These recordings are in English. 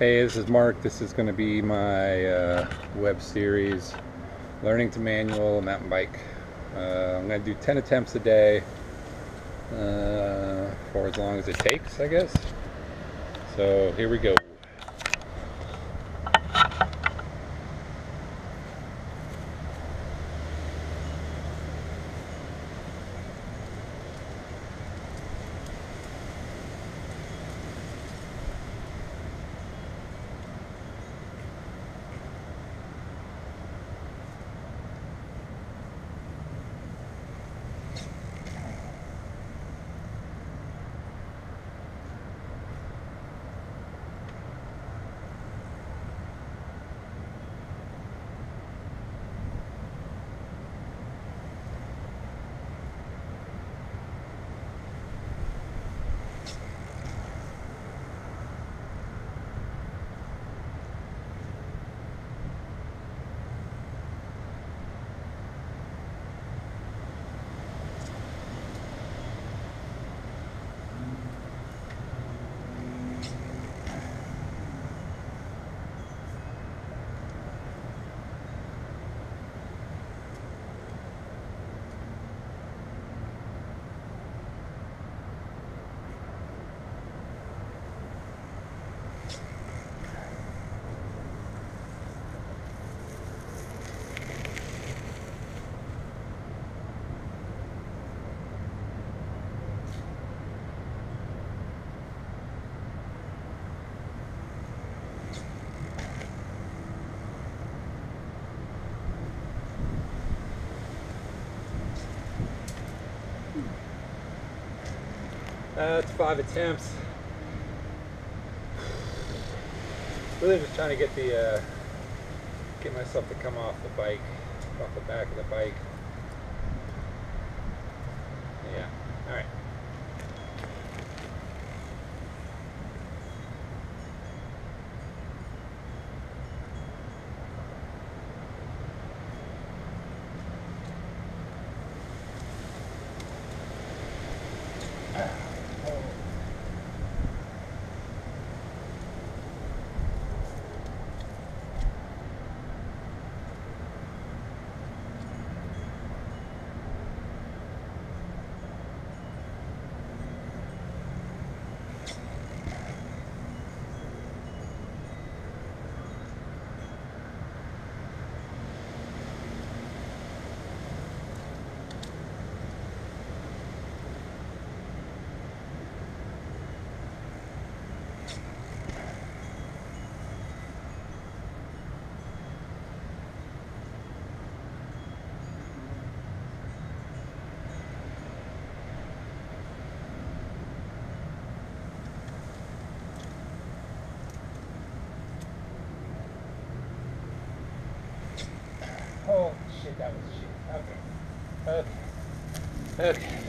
Hey, this is Mark. This is going to be my uh, web series, Learning to Manual Mountain Bike. Uh, I'm going to do 10 attempts a day uh, for as long as it takes, I guess. So here we go. That's five attempts. Really just trying to get the uh, get myself to come off the bike, off the back of the bike. Yeah. All right. Oh shit, that was shit. Okay. Okay. Okay.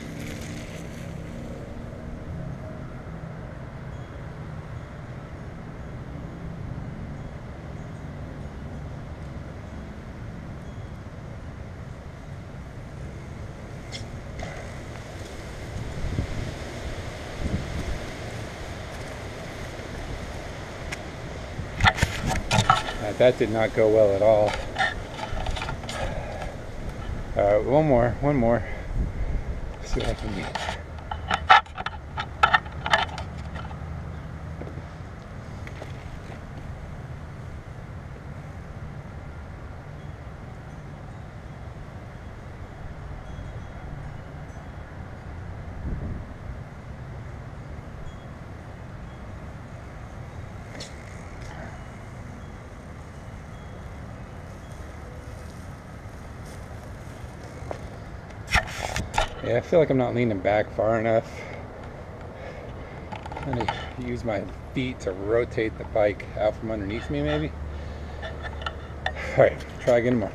That did not go well at all. All right, one more, one more. Let's see what I can get. Yeah, I feel like I'm not leaning back far enough. I'm gonna use my feet to rotate the bike out from underneath me maybe. All right, try again more.